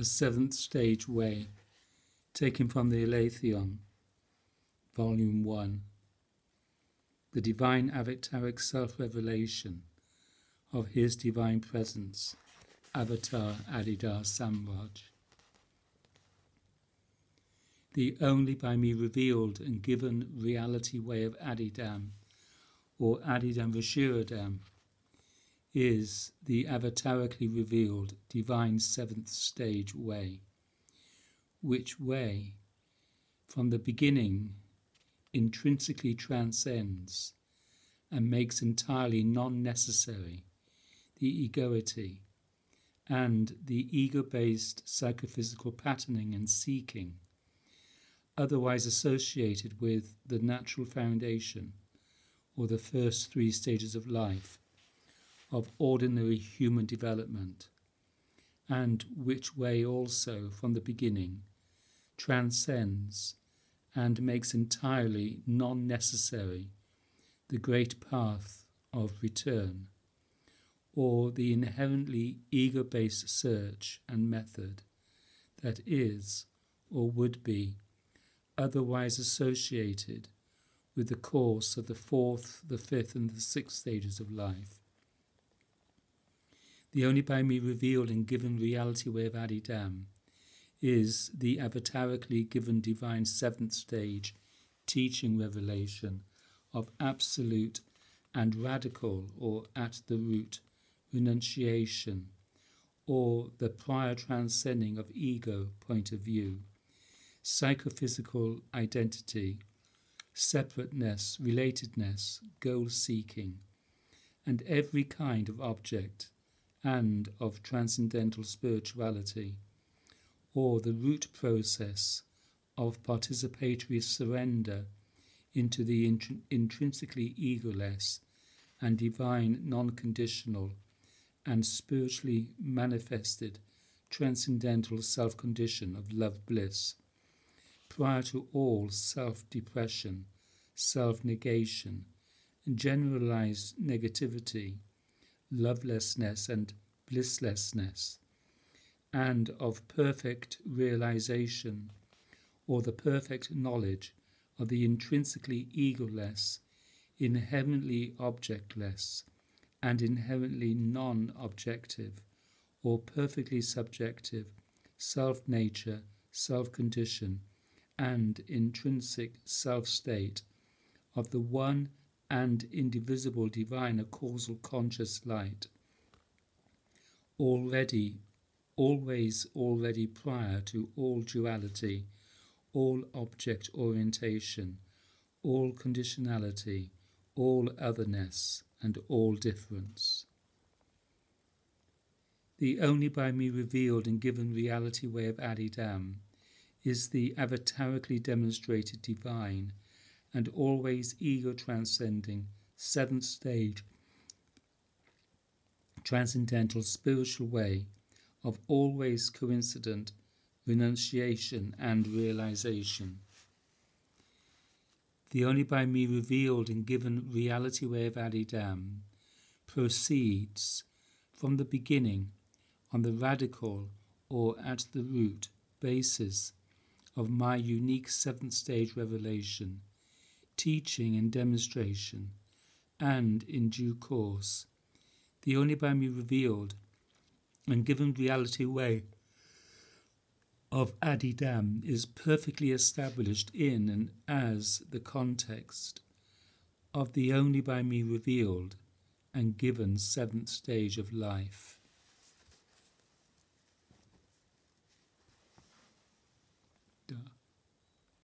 the seventh stage way, taken from the Aletheon, Volume 1. The divine avataric self revelation of His divine presence, Avatar Adi Da Samraj. The only by me revealed and given reality way of Adidam, or Adidam Ruchiradam, is the avatarically revealed divine seventh stage way, which way, from the beginning, intrinsically transcends and makes entirely non necessary the egoity and the ego based psychophysical patterning and seeking, otherwise associated with the natural foundation or the first three stages of life of ordinary human development, and which way also, from the beginning, transcends and makes entirely non necessary the great path of return, or the inherently ego based search and method that is, or would be, otherwise associated with the course of the fourth, the fifth, and the sixth stages of life the only by me revealed and given reality way of Adidam, is the avatarically given divine seventh stage teaching revelation of absolute and radical or at the root renunciation or the prior transcending of ego point of view, psychophysical identity, separateness, relatedness, goal seeking, and every kind of object and of transcendental spirituality, or the root process of participatory surrender into the int- intrinsically egoless and divine non conditional and spiritually manifested transcendental self condition of love bliss, prior to all self depression, self negation, and generalized negativity lovelessness and blisslessness, and of perfect realization or the perfect knowledge of the intrinsically egoless, inherently objectless, and inherently non objective or perfectly subjective self nature, self condition, and intrinsic self state of the one and indivisible divine a causal conscious light, already, always already prior to all duality, all object orientation, all conditionality, all otherness, and all difference. The only by me revealed and given reality way of Adidam is the avatarically demonstrated divine and always ego transcending. Seventh stage. Transcendental spiritual way of always coincident renunciation and realization. The only by me revealed and given reality way of Adidam proceeds from the beginning on the radical or at the root basis of my unique seventh stage revelation teaching and demonstration, and in due course, the only by me revealed and given reality way of Adidam is perfectly established in and as the context of the only by me revealed and given seventh stage of life.